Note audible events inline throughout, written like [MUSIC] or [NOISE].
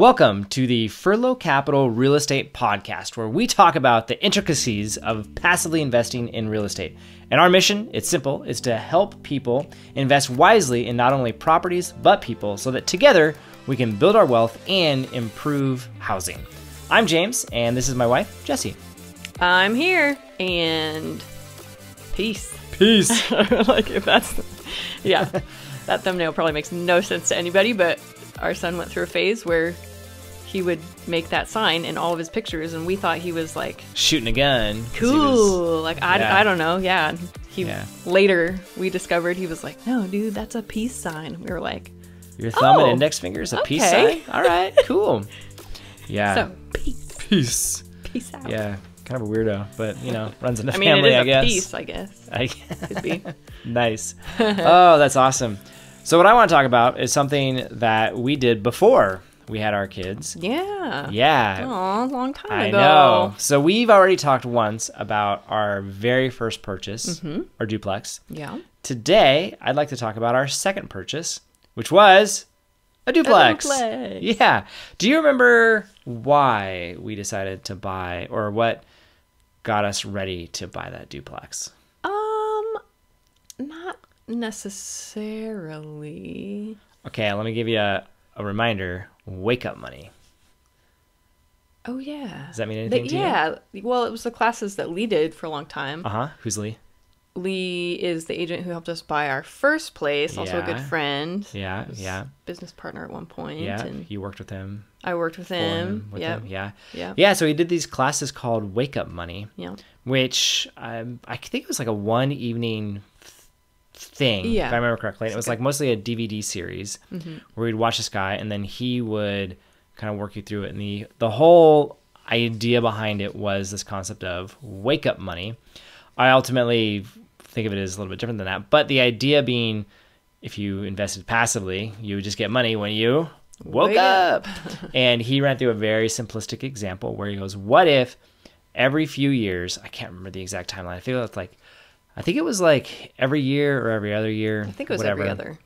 Welcome to the Furlo Capital Real Estate Podcast, where we talk about the intricacies of passively investing in real estate. And our mission, it's simple, is to help people invest wisely in not only properties, but people, so that together we can build our wealth and improve housing. I'm James, and this is my wife, Jessi. I'm here, and peace. Peace. [LAUGHS] like, if that's, yeah, [LAUGHS] that thumbnail probably makes no sense to anybody, but our son went through a phase where he would make that sign in all of his pictures, and we thought he was like Shooting a gun. cool. was- like I, yeah. I don't know. Yeah. He Yeah. later we discovered he was like, no, dude, that's a peace sign. We were like, your thumb and Oh, index fingers, a peace sign? All right, [LAUGHS] cool. Yeah. so peace, peace. peace out. Yeah, kind of a weirdo, but you know, runs in the [LAUGHS] mean, family, it is I a guess. peace, I guess. [LAUGHS] I Could be. nice. oh, that's awesome. So what I want to talk about is something that we did before we had our kids. Yeah. Yeah. Aw, long time I ago. know. So we've already talked once about our very first purchase, Mm-hmm. our duplex. Yeah. Today, I'd like to talk about our second purchase, which was a duplex. duplex. Yeah. Do you remember why we decided to buy or what got us ready to buy that duplex? Um, not necessarily. Okay, let me give you a, a reminder. Wake up money. Oh yeah. Does that mean The- anything to you? yeah. Well, it was the classes that Lee did for a long time. Uh huh. Who's Lee? Lee is the agent who helped us buy our first place. Also a good friend. Yeah, yeah, Business partner at one point. yeah. And You worked with him. I worked with him. with Yep. him. Yeah. Yeah. Yeah. So he did these classes called Wake Up Money, Yeah. which um, I think it was like a one evening thing, Yeah. if I remember correctly. And it was like mostly a DVD series Mm-hmm. where we'd watch this guy and then he would kind of work you through it. And the the whole idea behind it was this concept of wake up money. I ultimately think of it as a little bit different than that, but the idea being if you invested passively, you would just get money when you woke Wake up. up. [LAUGHS] and he ran through a very simplistic example where he goes, "What if every few years, I can't remember the exact timeline. I feel it's like I think it was like every year or every other year. I think it was whatever, every other.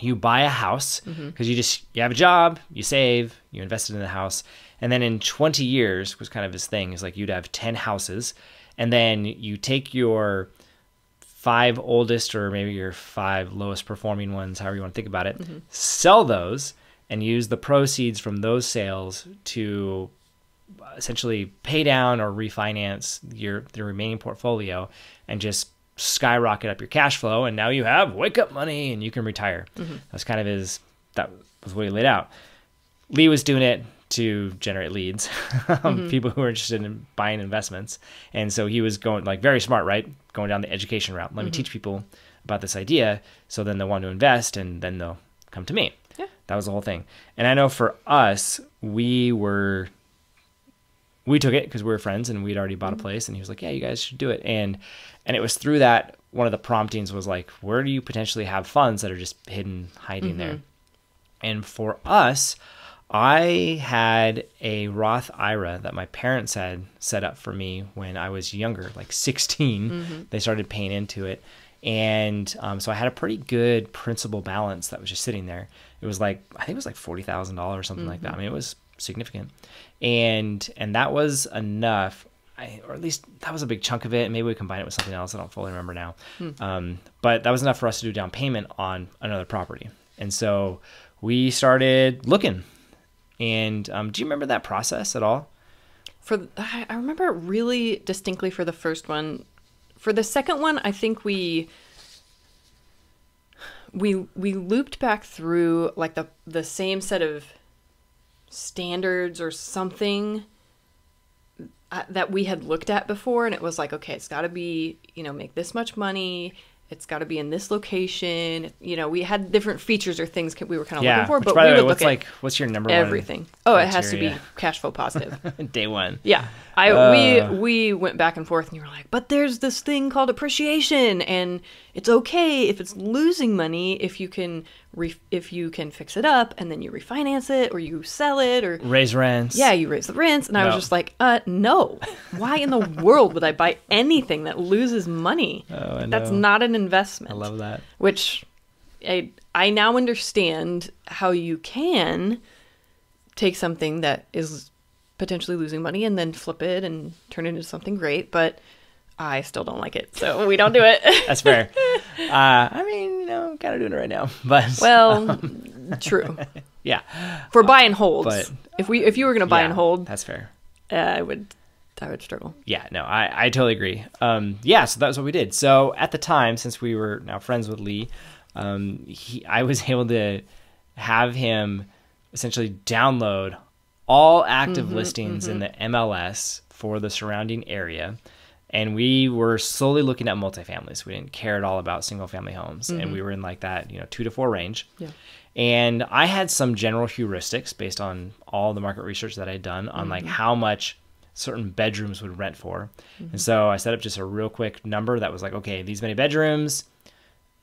You buy a house because Mm-hmm. you just you have a job, you save, you invested in the house, and then in 20 years was kind of his thing is like you'd have 10 houses, and then you take your five oldest or maybe your five lowest performing ones, however you want to think about it, Mm-hmm. sell those and use the proceeds from those sales to essentially pay down or refinance your the remaining portfolio and just skyrocket up your cash flow and now you have wake up money and you can retire. Mm-hmm. That's kind of his that was what he laid out. Lee was doing it to generate leads, [LAUGHS] um, mm-hmm. people who are interested in buying investments. And so he was going like very smart, right? Going down the education route. Let me mm-hmm. teach people about this idea so then they'll want to invest and then they'll come to me. Yeah. That was the whole thing. And I know for us, we were we took it because we were friends and we'd already bought a mm-hmm. place and he was like, Yeah, you guys should do it. And and it was through that one of the promptings was like, where do you potentially have funds that are just hidden, hiding mm-hmm. there? And for us, I had a Roth IRA that my parents had set up for me when I was younger, like 16. Mm-hmm. They started paying into it. And um, so I had a pretty good principal balance that was just sitting there. It was like, I think it was like $40,000 or something like that. I mean, it was significant. And, and that was enough. I, or at least that was a big chunk of it. Maybe we combine it with something else. I don't fully remember now. Um, but that was enough for us to do down payment on another property. And so we started looking. And um, do you remember that process at all? For I remember really distinctly for the first one. For the second one, I think we we we looped back through like the the same set of standards or something uh, that we had looked at before and it was like okay it's got to be you know make this much money it's got to be in this location you know we had different features or things we were kind of looking for Which, but by we the way, would what's look like what's your number everything oh it has to be cash flow positive [LAUGHS] day one? yeah, I Uh. we we went back and forth, and you were like, "But there's this thing called appreciation, and it's okay if it's losing money if you can re- if you can fix it up, and then you refinance it or you sell it or Raise rents. yeah, you raise the rents." And I was just like, "Uh, no. Why in the world would I buy anything that loses money? [LAUGHS] Oh, I That's not an investment." I love that. which I I now understand how you can take something that is potentially losing money and then flip it and turn it into something great. But I still don't like it, so we don't do it. [LAUGHS] That's fair. [LAUGHS] Uh, I mean, you know, kind of doing it right now, [LAUGHS] but well, true. yeah, For buy and holds, But- if we if you were gonna buy Yeah, and hold, That's fair. uh, I would I would struggle. Yeah, no, I, I totally agree. Um, yeah, so that's what we did. So at the time, since we were now friends with Lee, um, he, I was able to have him essentially download all active listings in the MLS for the surrounding area. And we were solely looking at multifamilies. We didn't care at all about single family homes. And mm-hmm. we were in like that, you know, two to four range. Yeah. And I had some general heuristics based on all the market research that I'd done on like mm-hmm. how much certain bedrooms would rent for. And mm-hmm. so I set up just a real quick number that was like, okay, these many bedrooms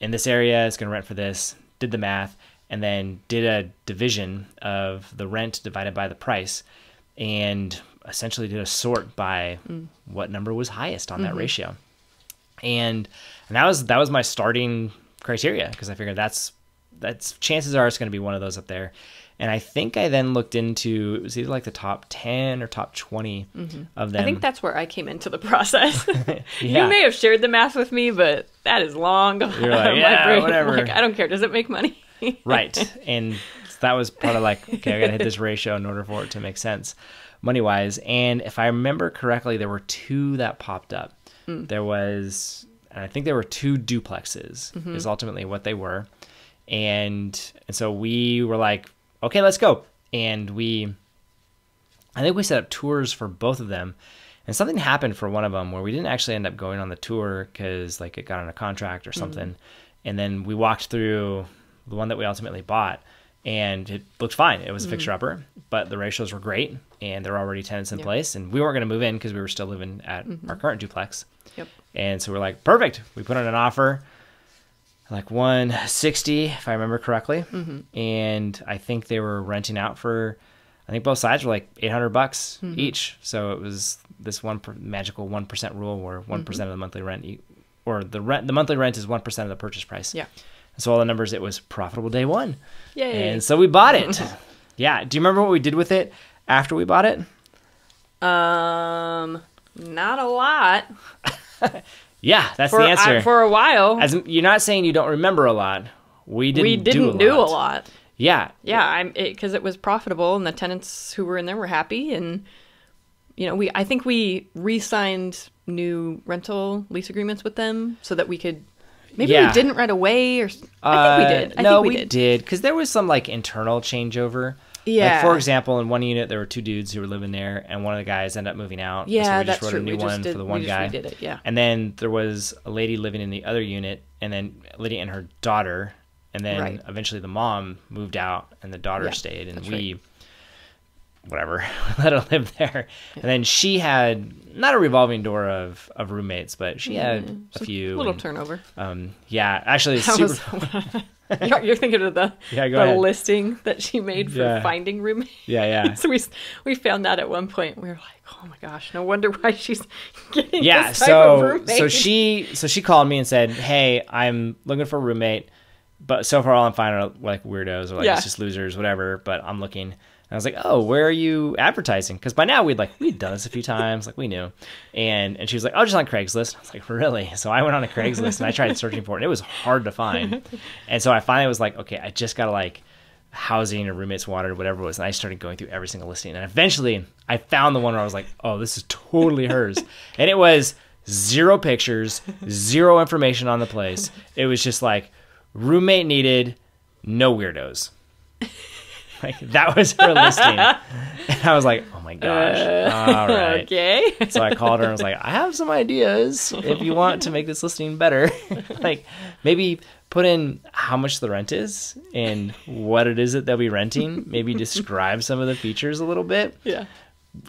in this area is going to rent for this, did the math, and then did a division of the rent divided by the price and essentially did a sort by what number was highest on that mm-hmm. ratio. And and that was that was my starting criteria because I figured that's that's chances are it's going to be one of those up there. And I think I then looked into it was either like the top 10 or top 20 mm-hmm. of them. I think that's where I came into the process. [LAUGHS] [LAUGHS] Yeah. You may have shared the math with me, but that is long. You're like, [LAUGHS] out of my "Yeah, whatever." Like, I don't care. Does it make money? right and that was part of like [LAUGHS] okay i gotta hit this ratio in order for it to make sense money wise and if i remember correctly there were two that popped up. Hmm. There was and i think there were two duplexes mm-hmm. is ultimately what they were. And and so we were like okay let's go. And we i think we set up tours for both of them. And something happened for one of them where we didn't actually end up going on the tour because like it got on a contract or hmm. something. And then we walked through the one that we ultimately bought and it looked fine. It was a hmm. fixer upper but the ratios were great and there were already tenants in place and we weren't going to move in because we were still living at mm-hmm. our current duplex. Yep. and so we're like perfect. We put in an offer like 160 if i remember correctly. Mm-hmm. and i think they were renting out for i think both sides were like 800 bucks mm-hmm. each. So it was this one per- magical 1% rule where one mm-hmm. of the monthly rent or the rent the monthly rent is 1% of the purchase price. Yeah. So all the numbers it was profitable day one Yay. and so we bought it yeah do you remember what we did with it after we bought it Um, not a lot [LAUGHS] yeah that's for the answer I, for a while. As you're not saying you don't remember a lot. We didn't. we didn't do do a lot. Yeah. Yeah, I'm because it, was profitable and the tenants who were in there were happy and you know we I think we re-signed new rental lease agreements with them so that we could maybe Yeah. we didn't right away or I think we Uh, did. I no, think we, we did. because there was some like internal changeover. Yeah. Like, for example, in one unit there were two dudes who were living there, and one of the guys ended up moving out. Yeah, so we that's just wrote true. a new We one did- for the we one guy. redid it, yeah. And then there was a lady living in the other unit, and then Lydia and her daughter, and then Right. eventually the mom moved out, and the daughter Yeah, stayed, and we. Whatever, [LAUGHS] let her live there, and then she had not a revolving door of, of roommates, but she had a few. little and- turnover. Um, yeah, actually, super. was- [LAUGHS] you're, you're thinking of the [LAUGHS] Yeah, go the ahead. listing that she made for Yeah. finding roommates. yeah, yeah. so we we found that at one point. We were like, oh my gosh, no wonder why she's getting yeah this type of so roommate. so she so she called me and said hey i'm looking for a roommate but so far all i'm finding are like weirdos or like Yeah. it's just losers whatever but i'm looking i was like oh where are you advertising? Because by now we'd like we'd done this a few times like we knew. And and she was like oh just on craigslist. I was like really? So i went on a craigslist and i tried searching for it and it was hard to find. And so i finally was like okay i just gotta like housing or roommates water whatever it was and i started going through every single listing. And eventually i found the one where i was like oh this is totally hers. [LAUGHS] And it was zero pictures zero information on the place. It was just like roommate needed no weirdos [LAUGHS] [LAUGHS] like that was her listing [LAUGHS] and i was like oh my gosh uh, all right okay. so I called her and was like, I have some ideas if you want to make this listing better. [LAUGHS] like maybe put in how much the rent is and what it is that they'll be renting. Maybe describe some of the features a little bit. yeah.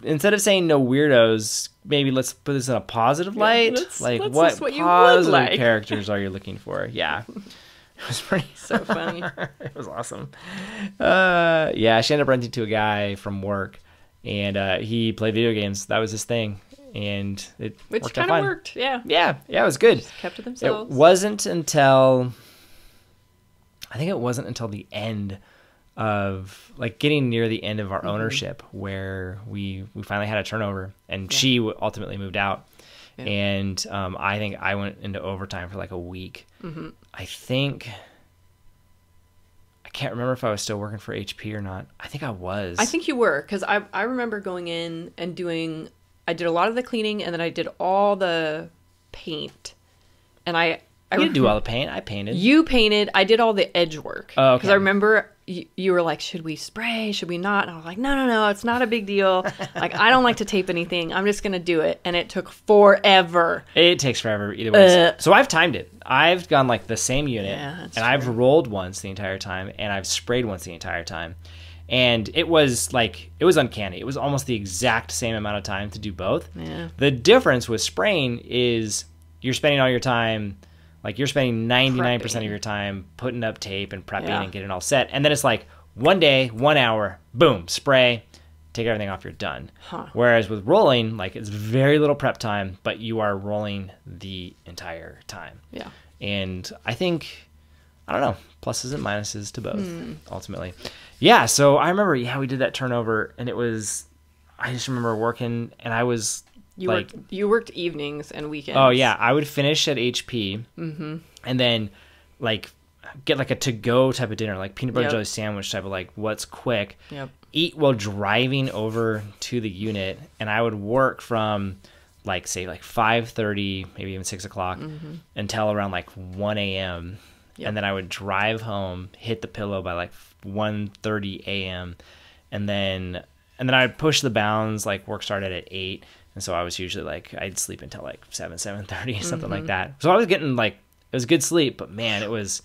Instead of saying no weirdos, maybe let's put this in a positive light. let's- like let's what, what you would positive like. characters are you looking for? Yeah. [LAUGHS] It was pretty So funny. [LAUGHS] it was awesome. Uh, yeah, she ended up renting to a guy from work, and uh, he played video games. That was his thing, and it Which kind of worked. Yeah. Yeah, yeah, it was good. Kept to It themselves. wasn't until I think it wasn't until the end of like getting near the end of Mm-hmm. our ownership where we we finally had a turnover and she ultimately moved out Yeah. and um, i think i went into overtime for like a week Mm-hmm. i think i can't remember if i was still working for hp or not i think i was I think you were because I I remember going in and doing. I did a lot of the cleaning and then I did all the paint, and I I i didn't do all the paint i painted You painted. I did all the edge work. Oh, Because. I remember you, you were like, "Should we spray? Should we not?" And I was like, "No, no, no. It's not a big deal. like I don't like to tape anything. I'm just gonna do it." And it took forever. It takes forever either way. Uh. so I've timed it. I've gone like the same unit, Yeah, and I've rolled once the entire time, and I've sprayed once the entire time. And it was like it was uncanny. It was almost the exact same amount of time to do both. Yeah. The difference with spraying is you're spending all your time, like you're spending 99% of your time putting up tape and prepping Yeah. and getting it all set. And then it's like one day, one hour, boom, spray, take everything off, you're done. Huh. Whereas with rolling, like it's very little prep time, but you are rolling the entire time. Yeah. And I think, I don't know, pluses and minuses to both Hmm. ultimately. Yeah. So I remember, yeah, we did that turnover and it was, I just remember working and I was You like, worked. You worked evenings and weekends. oh yeah, I would finish at HP mm-hmm. and then like get like a to go type of dinner, like peanut butter Yep. jelly sandwich type of like what's quick Yep. eat while driving over to the unit and i would work from like say like 5.30 maybe even 6 o'clock mm-hmm. until around like 1 a.m Yep. and then i would drive home hit the pillow by like 1.30 a.m and then and then i'd push the bounds like work started at 8 and so i was usually like i'd sleep until like 7 7.30 [LAUGHS] something like that so i was getting like it was good sleep but man it was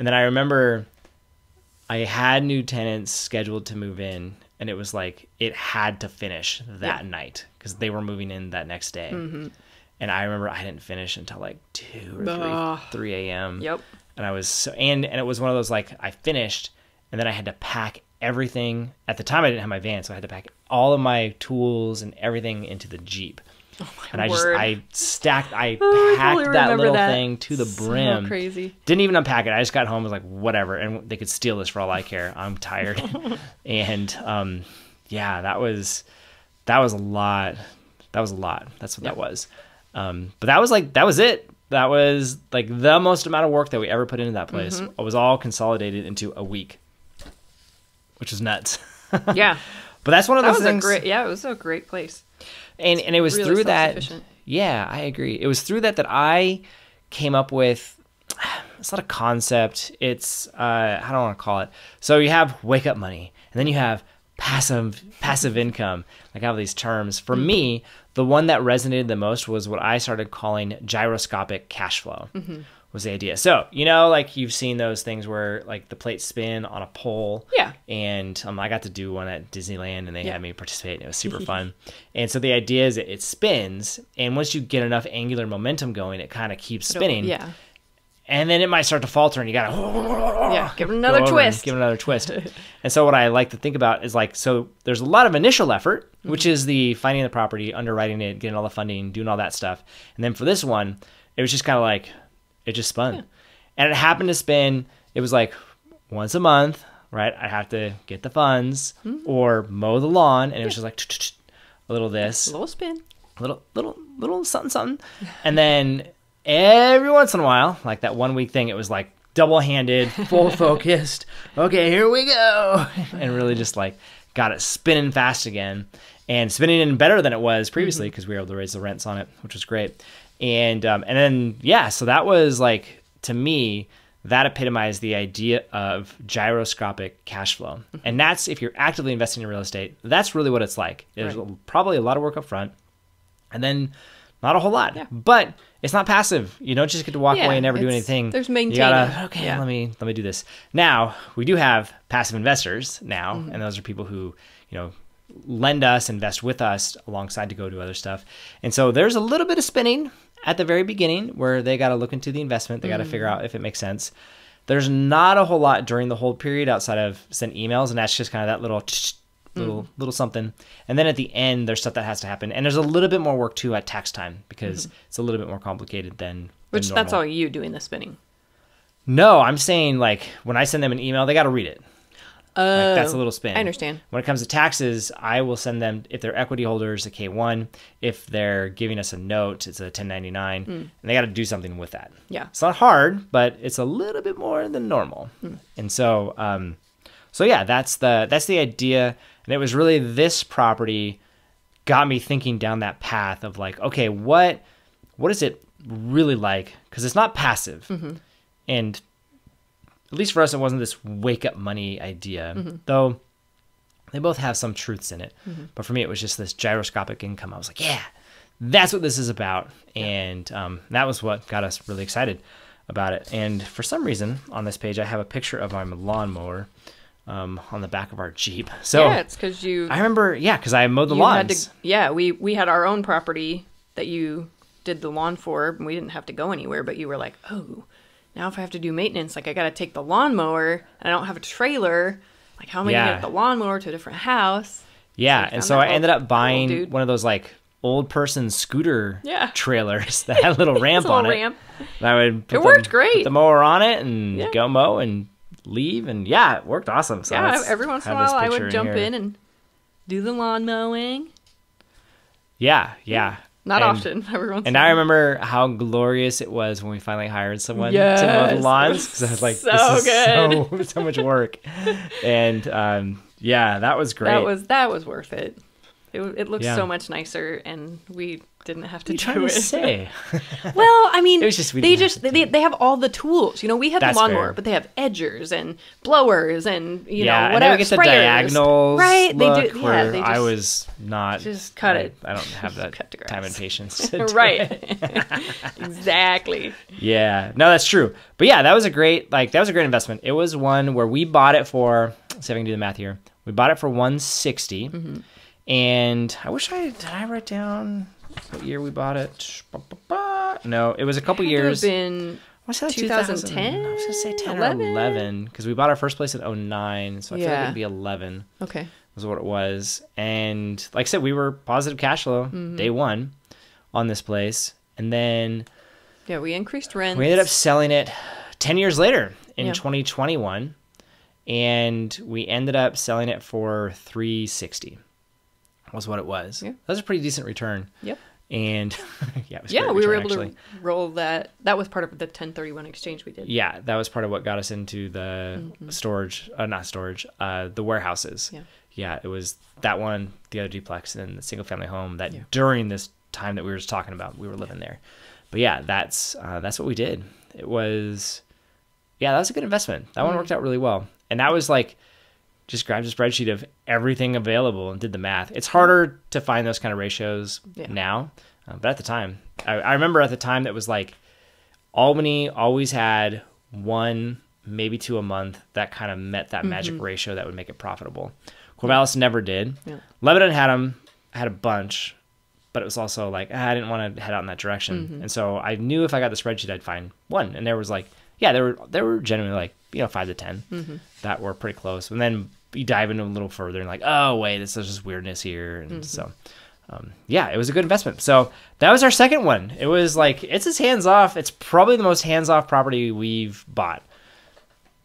and then i remember I had new tenants scheduled to move in, and it was like it had to finish that night because they were moving in that next day. Mm-hmm. And I remember I didn't finish until like two or three, three a.m. Yep. And I was so, and and it was one of those like I finished, and then I had to pack everything. At the time, I didn't have my van, so I had to pack all of my tools and everything into the jeep. and I just Oh. I stacked, I [LAUGHS] Oh, packed totally that little that. thing to the So brim crazy. didn't even unpack it. I just got home, was like, whatever, and they could steal this for all I care. I'm tired, [LAUGHS] and um, yeah, that was that was a lot. That was a lot. That's what that was. Um, but that was like that was it. That was like the most amount of work that we ever put into that place. Mm-hmm. It was all consolidated into a week, which is nuts. [LAUGHS] Yeah. but that's one of That those things. great. Yeah, it was a great place. and and it was really through that yeah i agree it was through that that i came up with it's not a concept it's uh i want to call it so you have wake up money and then you have passive passive income like I have these terms for Mm-hmm. me the one that resonated the most was what i started calling gyroscopic cash flow Mm-hmm. Was the idea so you know like you've seen those things where like the plates spin on a pole Yeah. and um, I got to do one at Disneyland, and they Yeah. had me participate. And it was super [LAUGHS] fun. and so the idea is it, it spins, and once you get enough angular momentum going, it kind of keeps spinning. Yeah. And then it might start to falter, and you gotta Yeah. [LAUGHS] Give it another twist. give it another twist. [LAUGHS] and so what I like to think about is like so there's a lot of initial effort, which is the finding the property, underwriting it, getting all the funding, doing all that stuff. And then for this one, it was just kind of like it just spun. And it happened to spin it was like once a month, right? I have to get the funds mm-hmm. or mow the lawn and it was just like a little this, A little spin. little little little something something. And then every once in a while like that one week thing it was like double handed full [LAUGHS] focused. Okay here we go. And really just like got it spinning fast again. And spinning in better than it was previously mm-hmm. because we were able to raise the rents on it which was great and um, and then yeah so that was like to me that epitomized the idea of gyroscopic cash flow and that's if you're actively investing in real estate that's really what it's like there's Right. probably a lot of work up front and then not a whole lot. Yeah. But it's not passive. You don't just get to walk Yeah, away and never do anything. there's You maintaining. gotta okay. Yeah. Let me let me do this. Now we do have passive investors now, Mm-hmm. and those are people who you know lend us, invest with us alongside to go do other stuff. And so there's a little bit of spinning at the very beginning where they got to look into the investment. They got to figure Mm-hmm. out if it makes sense. There's not a whole lot during the whole period outside of send emails, and that's just kind of that little little Mm. little something. And then at the end, there's stuff that has to happen, and there's a little bit more work too at tax time because it's a little bit more complicated than than Mm-hmm. Which that's all you doing the spinning. No, I'm saying like when I send them an email, they got to read it. Oh, that's a oh, little spin. I understand. When it comes to taxes, I will send them if they're equity holders a K one. If they're giving us a note, it's a 1099, hmm. and they got to do something with that. Yeah. It's not hard, but it's a little bit more than normal. Hmm. And so, um, so yeah, that's the that's the idea, and it was really this property got me thinking down that path of like, okay, what what is it really like? Because it's not passive, mm-hmm. and at least for us, it wasn't this wake up money idea, though. They both have some truths in it, but for me, it was just this gyroscopic income. I was like, yeah, that's what this is about, and um, that was what got us really excited about it. And for some reason, on this page, I have a picture of my lawnmower um, on the back of our Jeep. [LAUGHS] So yeah, it's because you I remember, yeah, because I mowed the lawns. to. Yeah, we we had our own property that you did the lawn for, and we didn't have to go anywhere. But you were like, oh, now if I have to do maintenance, like I got to take the lawnmower, and I don't have a trailer. Like, how am I Yeah. gonna get the lawnmower to a different house? Yeah, So and so I ended up buying one of those like old person scooter Yeah. [LAUGHS] trailers that had a little ramp a on little it. ramp. And I would put It worked the, great. Put the mower on it and Yeah. go mow and leave, and yeah, it worked awesome. So yeah, every once in a while I would jump here. in and do the lawn mowing. Yeah, yeah. Not And- often. [LAUGHS] Every once. And I remember how glorious it was when we finally hired someone to mow the Yes, lawns because I was like, so "This is so [LAUGHS] so much work," and um, yeah, that was great. that was that was worth it. It, it looked Yeah. so much nicer, and we didn't have to you do it. say? [LAUGHS] [LAUGHS] Well, I mean, just they just they, they have all the tools. You know, we have That's the lawnmower, fair. but they have edgers and blowers and you yeah, know and whatever they would get the sprayers. diagonals right? they do. Yeah, they just, I was not. just cut I- it. I don't have [LAUGHS] that time and patience. right. exactly. Yeah, no, that's true. But yeah, that was a great like that was a great investment. It was one where we bought it for. Let's see if I can do the math here. We bought it for one Mm-hmm. And I wish I did. I write down what year we bought it. No, it was a couple Had to have years. been What's that? 2010? 2000? I was gonna say ten 11? or eleven because we bought our first place in 09, so I feel like it'd be eleven okay. was what it was. And like I said, we were positive cash flow Mm-hmm. day one on this place, and then Yeah, we increased rent. we ended up selling it 10 years later in Yeah. 2021 and we ended up selling it for 360 was what it was Yeah. that was a pretty decent return Yep. and [LAUGHS] yeah it was Yeah, we were able actually. to roll that. That was part of the 1031 exchange we did. yeah that was part of what got us into the storage uh, not storage uh, the warehouses Mm-hmm. Yeah. yeah it was that one the other duplex and the single family home that Yeah. during this time that we were just talking about we were living there but yeah that's uh, that's what we did it was yeah that was a good investment that Mm-hmm. one worked out really well and that was like just grabbed a spreadsheet of everything available and did the math it's harder to find those kind of ratios Yeah. now uh, but at the time I, I remember at the time that was like Albany always had one, maybe two a month that kind of met that magic ratio that would make it profitable. Corvallis never did. Yeah. Lebanon had them, had a bunch, but it was also like ah, I didn't want to head out in that direction, and so I knew if I got the spreadsheet, I'd find one, and there was like yeah, there were there were genuinely like you know five to 10 that were pretty close, and then you dive into a little further and like oh wait, this is just weirdness here, and so um, yeah, it was a good investment. So that was our second one. It was like it's as hands off. It's probably the most hands off property we've bought.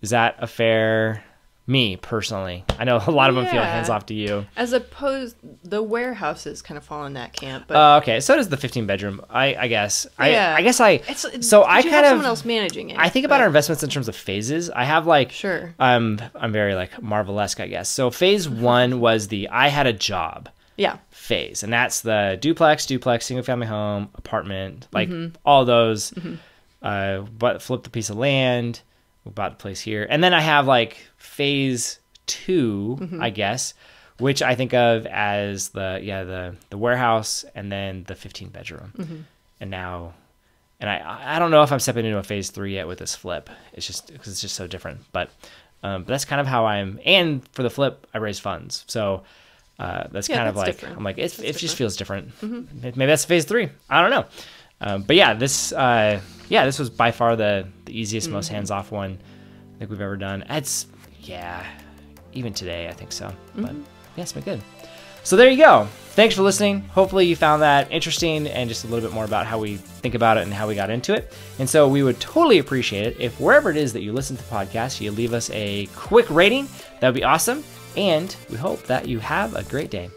Is that a fair? Me personally, I know a lot of them feel hands off to you. As opposed, the warehouses kind of fall in that camp. But Uh, okay, so does the 15 bedroom. I I guess. Yeah. I I guess I. it's so but I you kind have of. someone else managing it. I think about our investments in terms of phases. I have like Sure. I'm I'm very like Marvelesque, I guess. So phase one was the I had a job Yeah. phase, and that's the duplex, duplex, single family home, apartment, like Mm-hmm. all those. Uh, but flipped a piece of land, we bought a place here, and then I have like phase 2 Mm-hmm. I guess, which I think of as the yeah the the warehouse and then the 15 bedroom, Mm-hmm. and now. And I, I don't know if I'm stepping into a phase three yet with this flip. It's just because it's just so different. But, um, but that's kind of how I'm. And for the flip, I raise funds. So uh, that's Yeah, kind of like different. I'm like it, it just feels different. Mm-hmm. Maybe that's phase three. I don't know. Um, but yeah, this uh, yeah this was by far the the easiest, most Mm-hmm. hands off one I think we've ever done. It's yeah, even today I think so. But Mm-hmm. yeah, it's been good. So there you go. thanks for listening. Hopefully, you found that interesting and just a little bit more about how we think about it and how we got into it. And so, we would totally appreciate it if wherever it is that you listen to the podcast, you leave us a quick rating. That would be awesome. And we hope that you have a great day.